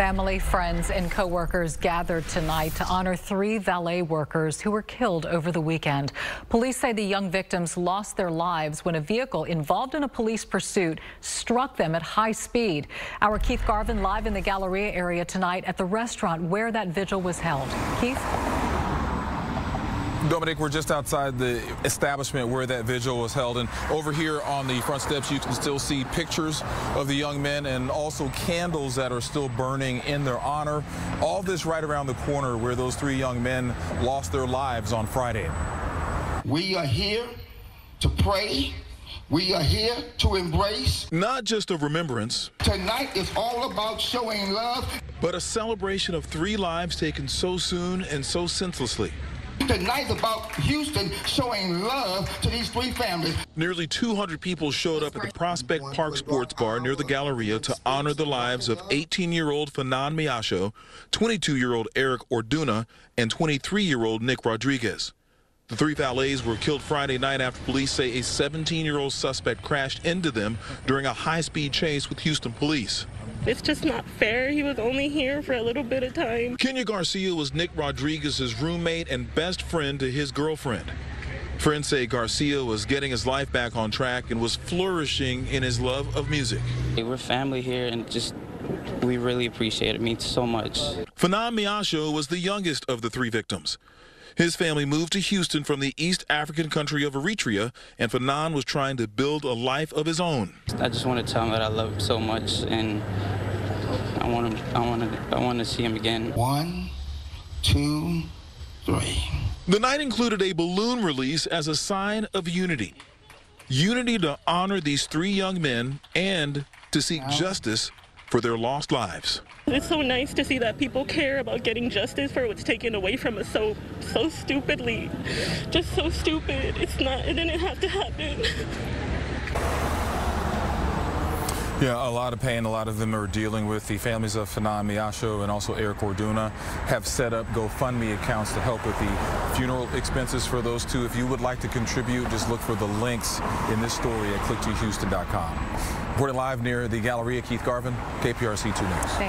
Family, friends, and coworkers gathered tonight to honor three valet workers who were killed over the weekend. Police say the young victims lost their lives when a vehicle involved in a police pursuit struck them at high speed. Our Keith Garvin live in the Galleria area tonight at the restaurant where that vigil was held. Keith? Dominic, we're just outside the establishment where that vigil was held. And over here on the front steps, you can still see pictures of the young men and also candles that are still burning in their honor. All this right around the corner where those three young men lost their lives on Friday. We are here to pray. We are here to embrace. Not just a remembrance. Tonight is all about showing love. But a celebration of three lives taken so soon and so senselessly. Tonight about Houston showing love to these three families. Nearly 200 people showed up at the Prospect Park Sports Bar near the Galleria to honor the lives of 18-year-old Fanan Miasho, 22-year-old Eric Orduna, and 23-year-old Nick Rodriguez. The three valets were killed Friday night after police say a 17-year-old suspect crashed into them during a high-speed chase with Houston police. It's just not fair. He was only here for a little bit of time. Kenya Garcia was Nick Rodriguez's roommate and best friend to his girlfriend. Friends say Garcia was getting his life back on track and was flourishing in his love of music. We're family here and just we really appreciate it. It means so much. Fanan Miasho was the youngest of the three victims. His family moved to Houston from the East African country of Eritrea, and Fanan was trying to build a life of his own. I just want to tell him that I love him so much, and I want him. I want to. I want to see him again. One, two, three. The night included a balloon release as a sign of unity. Unity to honor these three young men and to seek justice for their lost lives. It's so nice to see that people care about getting justice for what's taken away from us so so stupidly. Just so stupid. It's not it didn't have to happen. Yeah, a lot of pain. A lot of them are dealing with. The families of Fanan Miasho and also Eric Orduna have set up GoFundMe accounts to help with the funeral expenses for those two. If you would like to contribute, just look for the links in this story at click2houston.com. Reporting live near the Galleria, Keith Garvin, KPRC 2 News.